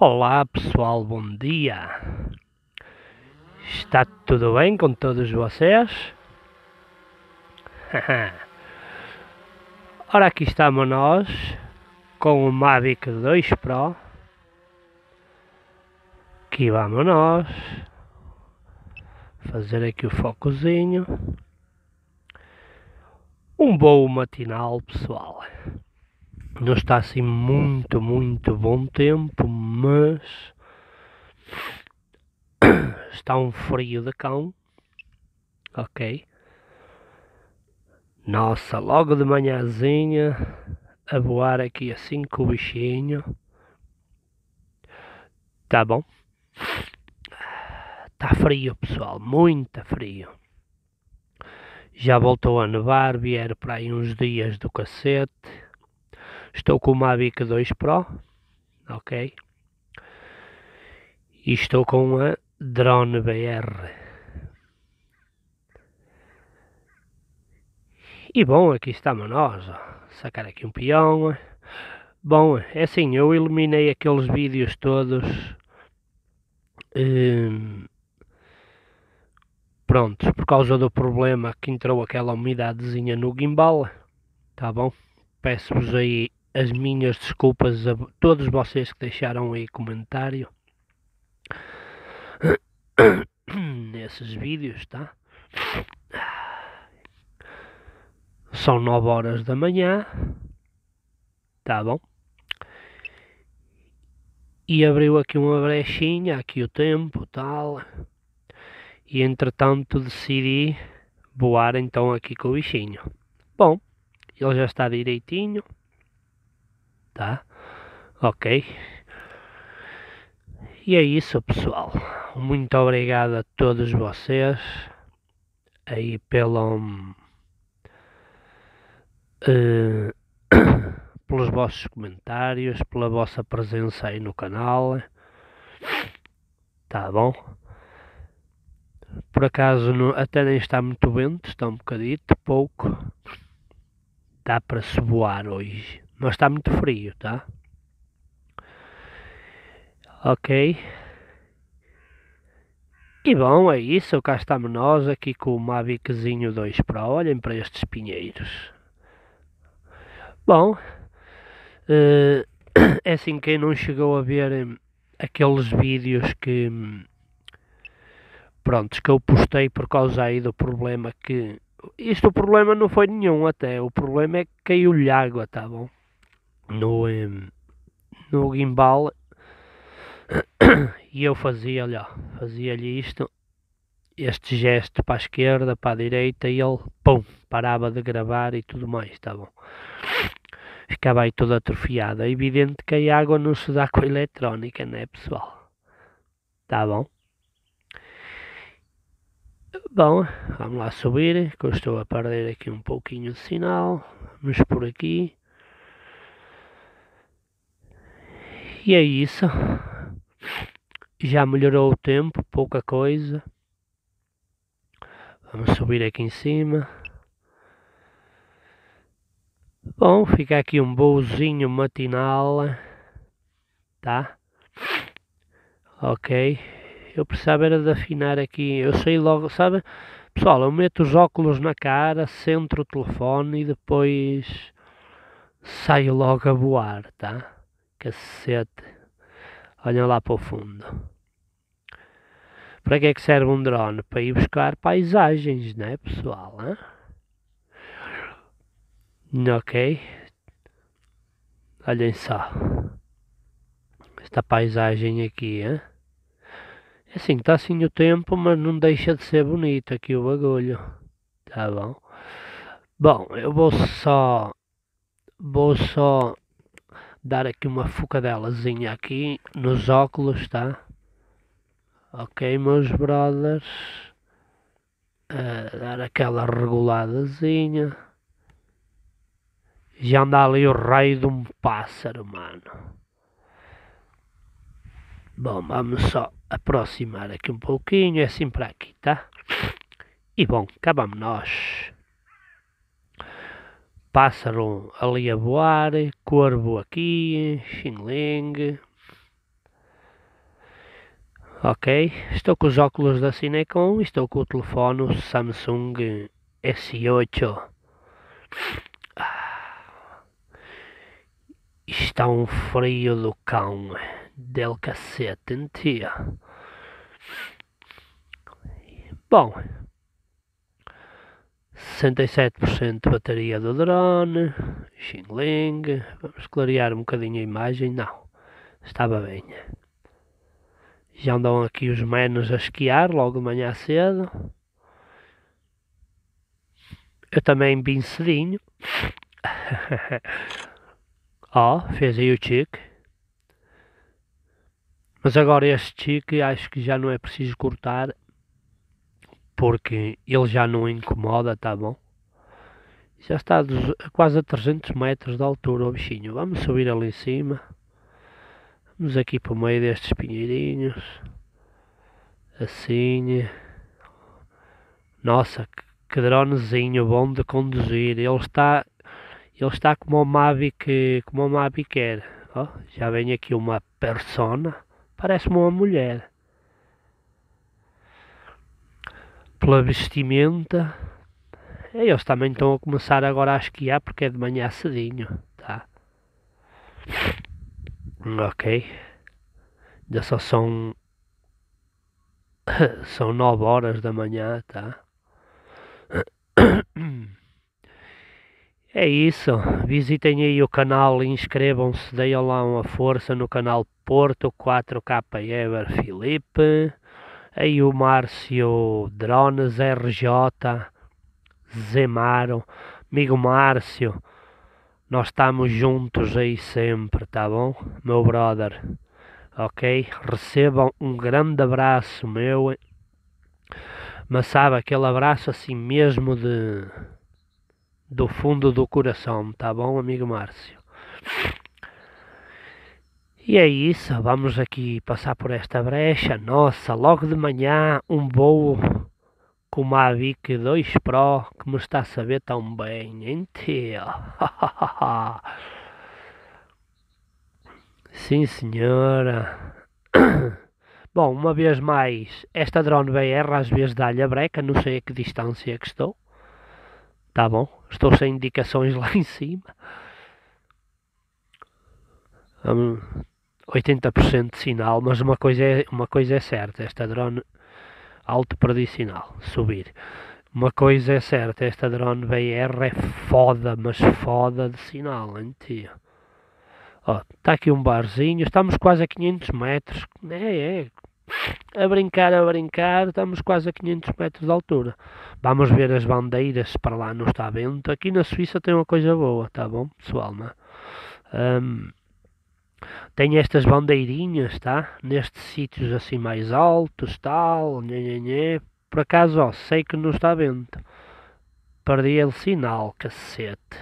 Olá pessoal, bom dia. Está tudo bem com todos vocês? Ora, aqui estamos nós com o Mavic 2 Pro. Aqui vamos nós fazer aqui o focozinho. Um voo matinal, pessoal. Não está assim muito, muito bom tempo, mas está um frio de cão. Ok. Nossa, logo de manhãzinha a voar aqui assim com o bichinho. Tá bom? Tá frio, pessoal, muito frio. Já voltou a nevar, vieram para aí uns dias do cacete. Estou com o Mavic 2 Pro, ok? E estou com a Drone BR. E bom, aqui estamos nós, ó. sacar aqui um peão. Bom, é assim, eu eliminei aqueles vídeos todos. Hum, prontos, por causa do problema que entrou aquela umidadezinha no gimbal. Tá bom? Peço-vos aí as minhas desculpas a todos vocês que deixaram aí comentário nesses vídeos, tá? São 9 horas da manhã, tá bom? E abriu aqui uma brechinha, aqui o tempo, tal. E entretanto decidi voar então aqui com o bichinho. Bom, ele já está direitinho tá? Ok? E é isso, pessoal. Muito obrigado a todos vocês aí pelo uh, pelos vossos comentários, pela vossa presença aí no canal. Tá bom? Por acaso não, até nem está muito vento, está um bocadito, pouco. Dá para se voar hoje mas está muito frio, tá? Ok. E bom, é isso, cá estamos nós aqui com o Maviczinho 2 Pro, olhem para estes pinheiros. Bom, uh, é assim quem não chegou a ver um, aqueles vídeos que prontos, que eu postei por causa aí do problema que isto o problema não foi nenhum até, o problema é que caiu-lhe água, tá bom? No, no gimbal e eu fazia, olha, fazia-lhe isto, este gesto para a esquerda, para a direita e ele, pum, parava de gravar e tudo mais, tá bom? Ficava aí todo atrofiado. É evidente que a água não se dá com a eletrónica, né pessoal? Tá bom? Bom, vamos lá subir, que eu estou a perder aqui um pouquinho de sinal. Vamos por aqui. E é isso. Já melhorou o tempo, pouca coisa. Vamos subir aqui em cima. Bom, fica aqui um voozinho matinal. Tá? Ok. Eu precisava era de afinar aqui. Eu sei logo, sabe? Pessoal, eu meto os óculos na cara, centro o telefone e depois saio logo a voar, tá? Cacete. Olhem lá para o fundo. Para que é que serve um drone? Para ir buscar paisagens, né pessoal? Hein? Ok. Olhem só. Esta paisagem aqui, hein? É assim, está assim o tempo, mas não deixa de ser bonito aqui o bagulho. Tá bom? Bom, eu vou só... Vou só dar aqui uma focadelazinha aqui nos óculos, tá? Ok, meus brothers. Uh, dar aquela reguladazinha. Já anda ali o raio de um pássaro, mano. Bom, vamos só aproximar aqui um pouquinho, é assim para aqui, tá? E bom, acabamos nós pássaro ali a voar, corvo aqui, xingling. Ok, estou com os óculos da Cinecom e estou com o telefone Samsung S8. Ah, está um frio do cão, del cacete, tia. Bom, 67% de bateria do drone, Xingling, vamos clarear um bocadinho a imagem, não, estava bem. Já andam aqui os menos a esquiar logo de manhã cedo. Eu também vim cedinho. Ó, oh, fez aí o chique. Mas agora este chique acho que já não é preciso cortar porque ele já não incomoda, tá bom? Já está a quase a 300 metros de altura o bichinho. Vamos subir ali em cima. Vamos aqui para o meio destes pinheirinhos. Assim. Nossa, que dronezinho bom de conduzir. Ele está, ele está como o Mavic, como o Mavic era. Oh, já vem aqui uma persona. Parece-me uma mulher. Pela vestimenta. Eles também estão a começar agora a esquiar porque é de manhã cedinho. Tá? Ok. Ainda só são. são 9 horas da manhã, tá? É isso. Visitem aí o canal, inscrevam-se, deem lá uma força no canal Porto 4K Ever Felipe. Aí o Márcio Drones RJ Zemaro, amigo Márcio. Nós estamos juntos aí sempre, tá bom? Meu brother. Ok? Recebam um grande abraço meu. Mas sabe, aquele abraço assim mesmo de do fundo do coração, tá bom, amigo Márcio? E é isso, vamos aqui passar por esta brecha. Nossa, logo de manhã um voo com uma Mavic 2 Pro que me está a saber tão bem, hein, tio? Sim, senhora. Bom, uma vez mais, esta drone BR às vezes dá-lhe a breca, não sei a que distância que estou. Tá bom, estou sem indicações lá em cima. 80% de sinal, mas uma coisa, é, uma coisa é certa, esta drone alto tradicional, subir. Uma coisa é certa, esta drone BR é foda, mas foda de sinal, hein, tio? Ó, está aqui um barzinho, estamos quase a 500 metros, é, é, a brincar, a brincar, estamos quase a 500 metros de altura. Vamos ver as bandeiras, para lá não está vento. Aqui na Suíça tem uma coisa boa, tá bom, pessoal, não é? Um, tem estas bandeirinhas, tá? Nestes sítios assim mais altos, tal, nhê, Por acaso, ó, sei que não está vento. Perdi o sinal, cacete.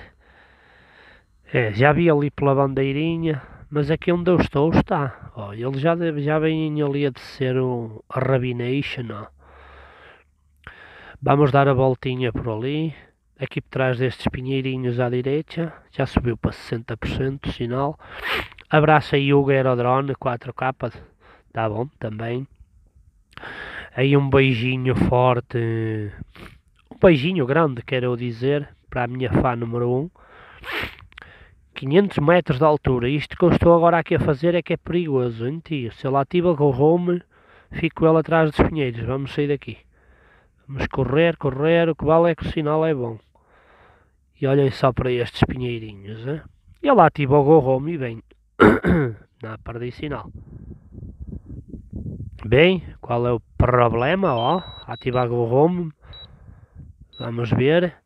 É, já vi ali pela bandeirinha, mas aqui onde eu estou está. Ó, ele já, deve, já vem ali a descer um, Rabination, ó. Vamos dar a voltinha por ali. Aqui por trás destes pinheirinhos à direita, já subiu para 60% o sinal. Abraço aí o Aerodrone 4K, tá bom também. Aí um beijinho forte, um beijinho grande, quero dizer, para a minha fã número 1. 500 metros de altura, isto que eu estou agora aqui a fazer é que é perigoso, hein, tio? Se eu ativa o home, fico ele atrás dos pinheiros, vamos sair daqui. Vamos correr, correr, o que vale é que o sinal é bom. E olhem só para estes pinheirinhos, hein? Ele ativa o go home e vem. na perdi sinal. Bem, qual é o problema? Ó, ativar o home. Vamos ver.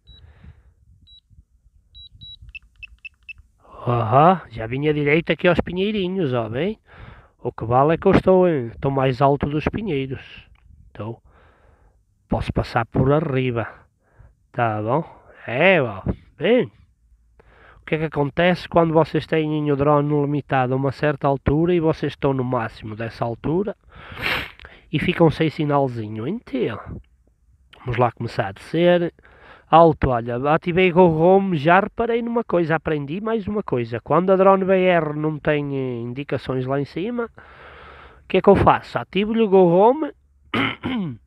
Aham, já vinha direito aqui aos pinheirinhos, ó, bem. O que vale é que eu estou, estou mais alto dos pinheiros. Então, posso passar por arriba. Tá bom? É, ó, bem que é que acontece quando vocês têm o drone limitado a uma certa altura e vocês estão no máximo dessa altura e ficam sem sinalzinho inteiro. Vamos lá começar a descer. Alto, olha, ativei o home, já reparei numa coisa, aprendi mais uma coisa. Quando a drone BR não tem indicações lá em cima, que é que eu faço? Ativo-lhe o Go Home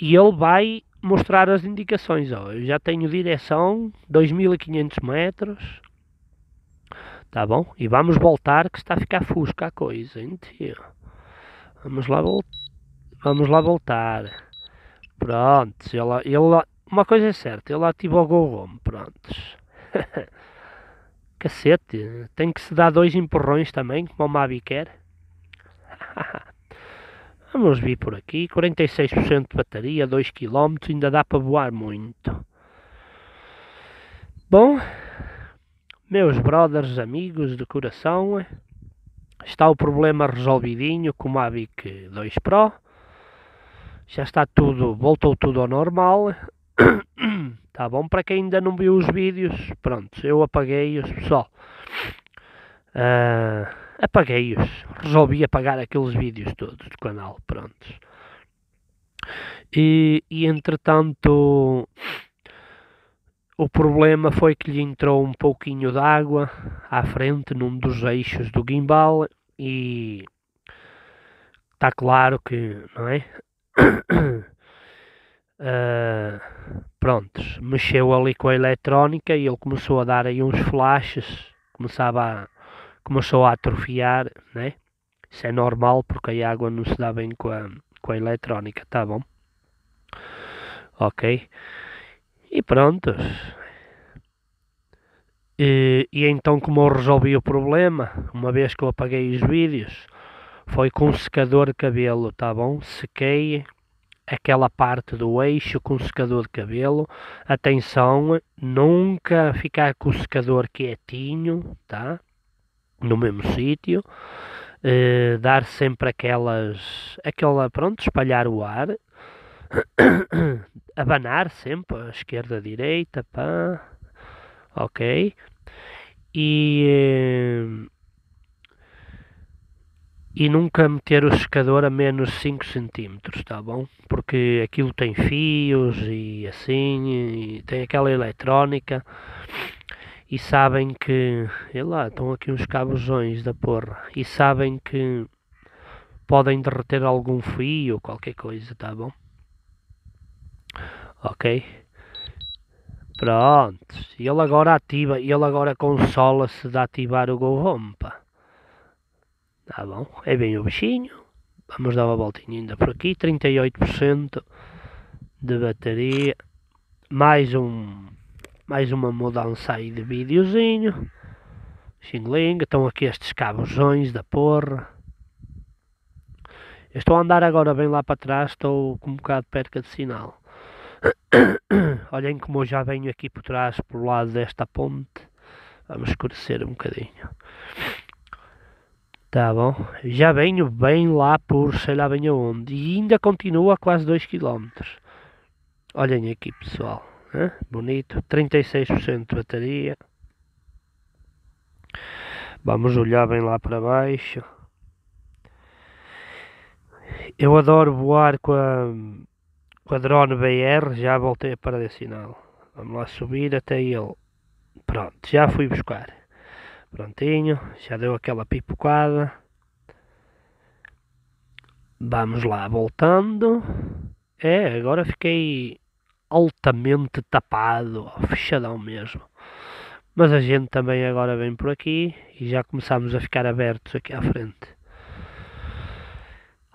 e ele vai mostrar as indicações. Ó. Eu já tenho direção 2500 metros. Tá bom? E vamos voltar que está a ficar fusca a coisa. Entendeu? Vamos lá, vol vamos lá voltar. Pronto. Ele, ele, uma coisa é certa. Ele ativou o Go Home. Prontos. Cacete. Tem que se dar dois empurrões também, como o Mavi quer. Vamos vir por aqui, 46% de bateria, 2 km, ainda dá para voar muito. Bom, meus brothers, amigos de coração, está o problema resolvidinho com o Mavic 2 Pro. Já está tudo, voltou tudo ao normal. Tá bom? Para quem ainda não viu os vídeos, pronto, eu apaguei-os, pessoal. Uh, apaguei-os. Resolvi apagar aqueles vídeos todos do canal, prontos. E, e entretanto, o problema foi que lhe entrou um pouquinho de água à frente num dos eixos do gimbal e está claro que, não é? Uh, prontos, mexeu ali com a eletrónica e ele começou a dar aí uns flashes, começava a começou a atrofiar, né? Isso é normal porque a água não se dá bem com a, com a eletrónica, tá bom? Ok. E pronto. E, e então como eu resolvi o problema, uma vez que eu apaguei os vídeos, foi com um secador de cabelo, tá bom? Sequei aquela parte do eixo com secador de cabelo. Atenção, nunca ficar com o secador quietinho, tá? No mesmo sítio, uh, dar sempre aquelas, aquela, pronto, espalhar o ar, abanar sempre, a esquerda, a direita, pá, ok, e, uh, e nunca meter o secador a menos 5 cm, tá bom? Porque aquilo tem fios e assim, e tem aquela eletrónica, e sabem que, sei lá, estão aqui uns cabosões da porra, e sabem que podem derreter algum fio ou qualquer coisa, tá bom? Ok? Pronto, e ele agora ativa, e ele agora consola-se de ativar o Go Home, pá. Tá bom, é bem o bichinho, vamos dar uma voltinha ainda por aqui, 38% de bateria, mais um mais uma mudança aí de videozinho. Xingling, estão aqui estes cabosões da porra. Estou a andar agora bem lá para trás, estou com um bocado de perca de sinal. Olhem como eu já venho aqui por trás, por lado desta ponte. Vamos escurecer um bocadinho. Tá bom. Já venho bem lá por sei lá bem aonde. E ainda continua quase 2 km. Olhem aqui pessoal. Né? Bonito, 36% de bateria. Vamos olhar bem lá para baixo. Eu adoro voar com a, com a drone BR, já voltei a parar de sinal. Vamos lá subir até ele. Pronto, já fui buscar. Prontinho, já deu aquela pipocada. Vamos lá, voltando. É, agora fiquei altamente tapado, fechadão mesmo. Mas a gente também agora vem por aqui e já começamos a ficar abertos aqui à frente.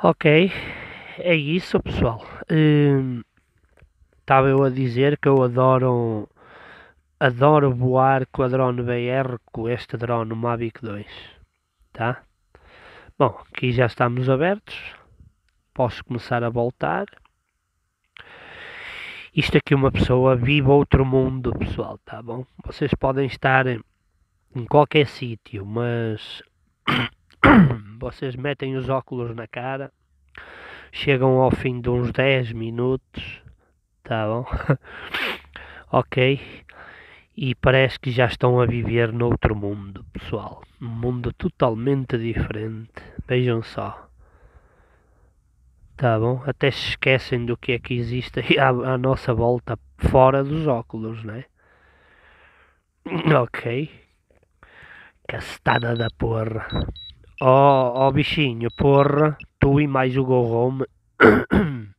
Ok, é isso pessoal. Estava hum, eu a dizer que eu adoro adoro voar com a drone BR com este drone Mavic 2 tá? Bom, aqui já estamos abertos posso começar a voltar isto aqui uma pessoa vive outro mundo, pessoal, tá bom? Vocês podem estar em qualquer sítio, mas vocês metem os óculos na cara, chegam ao fim de uns 10 minutos, tá bom? ok? E parece que já estão a viver noutro mundo, pessoal. Um mundo totalmente diferente. Vejam só. Tá bom? Até se esquecem do que é que existe à, à nossa volta fora dos óculos, né? Ok. Castada da porra. Ó oh, oh, bichinho, porra, tu e mais o Go Home.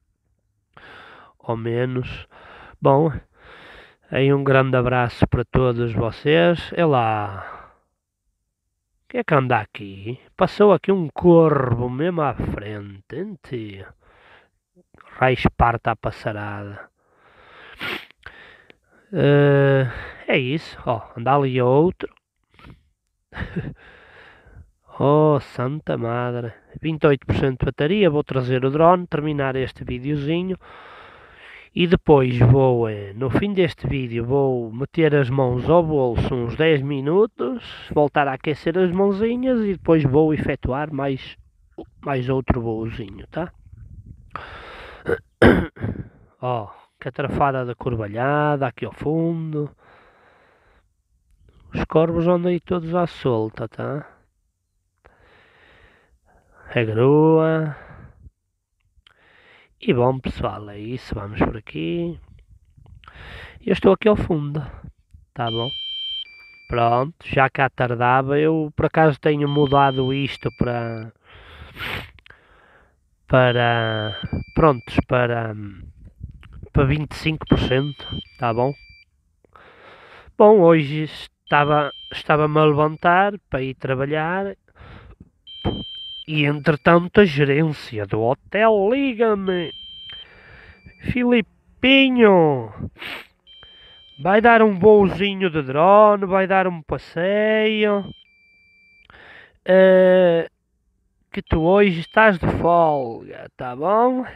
Ou menos. Bom, aí um grande abraço para todos vocês. É lá. Que é que anda aqui? Passou aqui um corvo mesmo à frente, hein, Raio esparta a passarada. Uh, é isso, ó, anda ali outro. oh, santa madre. 28% de bateria, vou trazer o drone, terminar este videozinho. E depois vou, eh, no fim deste vídeo, vou meter as mãos ao bolso uns 10 minutos, voltar a aquecer as mãozinhas e depois vou efetuar mais, mais outro voozinho, tá? Ó, oh, catrafada da corvalhada aqui ao fundo. Os corvos andam aí todos à solta, tá? A grua. E bom pessoal, é isso, vamos por aqui. Eu estou aqui ao fundo, tá bom? Pronto, já cá tardava, eu por acaso tenho mudado isto para para prontos para para 25%, tá bom? Bom, hoje estava estava-me a levantar para ir trabalhar e entretanto a gerência do hotel liga-me. Filipinho, vai dar um voozinho de drone, vai dar um passeio. Uh, que tu hoje estás de folga, tá bom?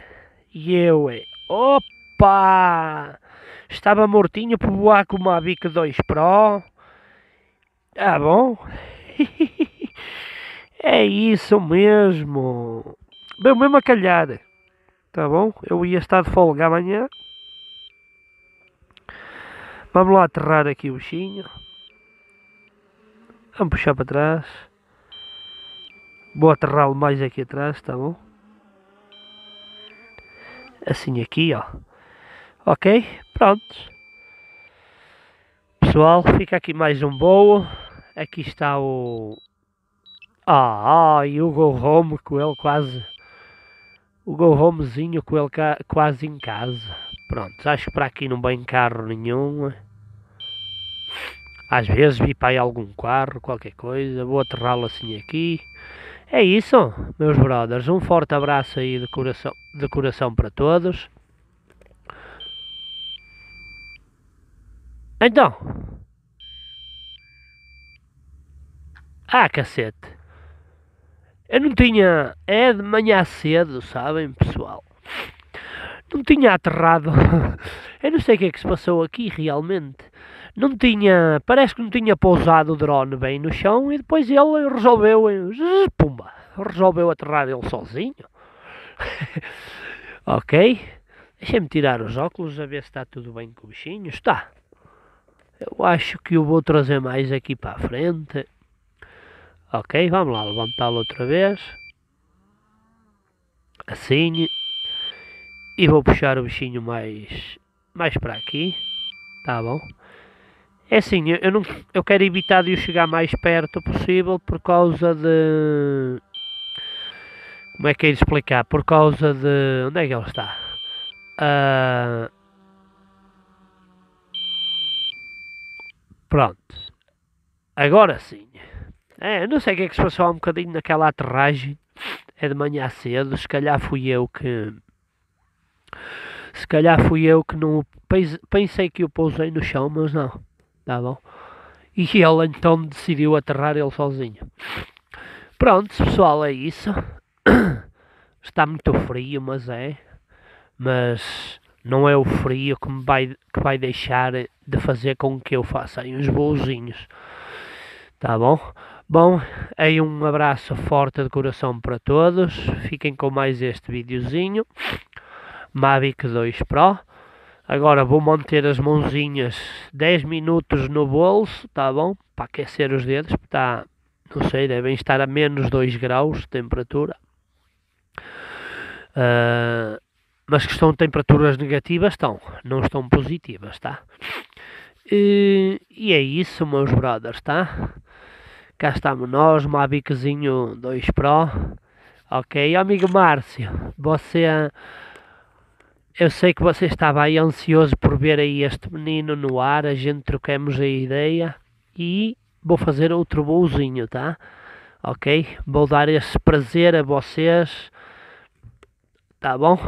E eu, opa! Estava mortinho por voar com uma Mavic 2 Pro. Tá bom? É isso mesmo. Deu mesmo a calhar. Tá bom? Eu ia estar de folga amanhã. Vamos lá aterrar aqui o bichinho. Vamos puxar para trás. Vou aterrá-lo mais aqui atrás, tá bom? Assim aqui, ó. Ok? Pronto. Pessoal, fica aqui mais um voo. Aqui está o ah, ah, e o Go Home com ele quase. O Go Homezinho com ele quase em casa. Pronto, acho que para aqui não vem carro nenhum. Às vezes vi para aí algum carro, qualquer coisa. Vou aterrá-lo assim aqui. É isso, meus brothers. Um forte abraço aí de coração, de coração para todos. Então. Ah, cacete. Eu não tinha. É de manhã cedo, sabem, pessoal? Não tinha aterrado. Eu não sei o que é que se passou aqui realmente. Não tinha. Parece que não tinha pousado o drone bem no chão e depois ele resolveu. Pumba! Resolveu aterrar ele sozinho. ok. Deixa-me tirar os óculos a ver se está tudo bem com o bichinho. Está. Eu acho que eu vou trazer mais aqui para a frente. Ok, vamos lá levantá-lo outra vez. Assim. E vou puxar o bichinho mais, mais para aqui. Tá bom? É assim, eu, não, eu quero evitar de o chegar mais perto possível por causa de... Como é que é de explicar? Por causa de... Onde é que ele está? Uh... Pronto. Agora sim. É, não sei o que é que se passou há um bocadinho naquela aterragem. É de manhã cedo, se calhar fui eu que. Se calhar fui eu que não. Pensei que eu pousei no chão, mas não. Tá bom? E ele então decidiu aterrar ele sozinho. Pronto, pessoal, é isso. Está muito frio, mas é. Mas não é o frio que, me vai, que vai deixar de fazer com que eu faça aí uns voozinhos. Tá bom? Bom, aí um abraço forte de coração para todos. Fiquem com mais este videozinho. Mavic 2 Pro. Agora vou manter as mãozinhas 10 minutos no bolso, tá bom? Para aquecer os dedos, está, não sei, devem estar a menos 2 graus de temperatura. Uh, mas que estão temperaturas negativas, estão, não estão positivas, tá? E, e é isso, meus brothers, tá? Cá estamos nós, Maviquezinho 2 Pro. Ok, amigo Márcio, você. Eu sei que você estava aí ansioso por ver aí este menino no ar, a gente trocamos a ideia e vou fazer outro voozinho, tá? Ok? Vou dar esse prazer a vocês, tá bom?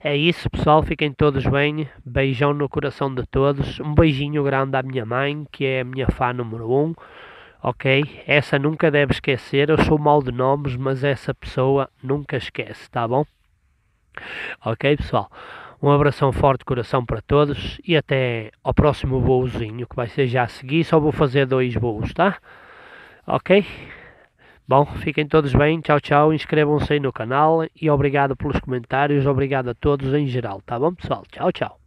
É isso, pessoal. Fiquem todos bem. Beijão no coração de todos. Um beijinho grande à minha mãe, que é a minha fã número 1. Um. Ok? Essa nunca deve esquecer. Eu sou mal de nomes, mas essa pessoa nunca esquece, tá bom? Ok, pessoal? Um abração forte de coração para todos e até ao próximo voozinho que vai ser já a seguir. Só vou fazer dois voos, tá? Ok? Bom, fiquem todos bem, tchau, tchau, inscrevam-se aí no canal e obrigado pelos comentários, obrigado a todos em geral, tá bom pessoal? Tchau, tchau.